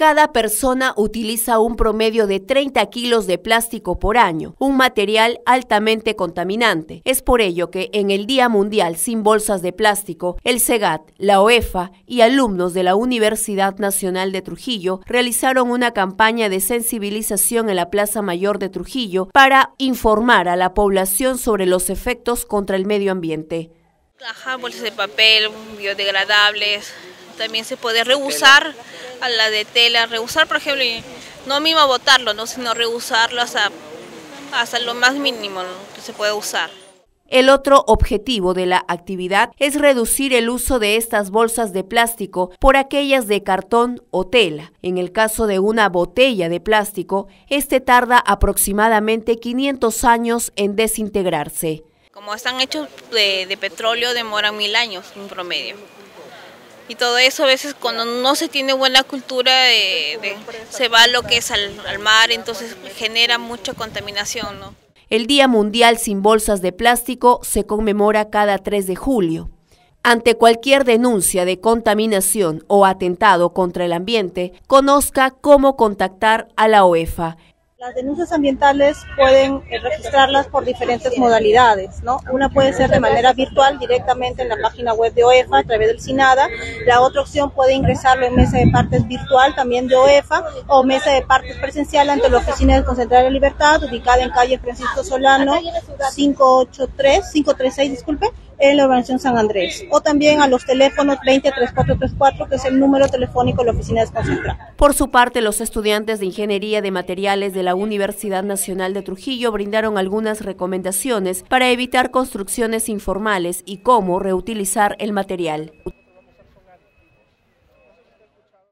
Cada persona utiliza un promedio de 30 kilos de plástico por año, un material altamente contaminante. Es por ello que en el Día Mundial sin Bolsas de Plástico, el SEGAT, la OEFA y alumnos de la Universidad Nacional de Trujillo realizaron una campaña de sensibilización en la Plaza Mayor de Trujillo para informar a la población sobre los efectos contra el medio ambiente. Bolsas de papel, biodegradables, también se puede reusar a la de tela, reusar por ejemplo, no mismo botarlo, ¿no? sino reusarlo hasta, hasta lo más mínimo que se puede usar. El otro objetivo de la actividad es reducir el uso de estas bolsas de plástico por aquellas de cartón o tela. En el caso de una botella de plástico, este tarda aproximadamente 500 años en desintegrarse. Como están hechos de, de petróleo, demoran mil años en promedio y todo eso a veces cuando no se tiene buena cultura se va lo que es al, mar, entonces genera mucha contaminación. El Día Mundial sin Bolsas de Plástico se conmemora cada 3 de julio. Ante cualquier denuncia de contaminación o atentado contra el ambiente, conozca cómo contactar a la OEFA las denuncias ambientales pueden eh, registrarlas por diferentes modalidades, ¿no? Una puede ser de manera virtual directamente en la página web de OEFA a través del SINADA. La otra opción puede ingresarlo en mesa de partes virtual también de OEFA o mesa de partes presencial ante la Oficina de Concentrar de Libertad ubicada en calle Francisco Solano 583, 536, disculpe, en la organización San Andrés o también a los teléfonos 203434 que es el número telefónico de la oficina desconcentrada. Por su parte, los estudiantes de Ingeniería de Materiales de la Universidad Nacional de Trujillo brindaron algunas recomendaciones para evitar construcciones informales y cómo reutilizar el material.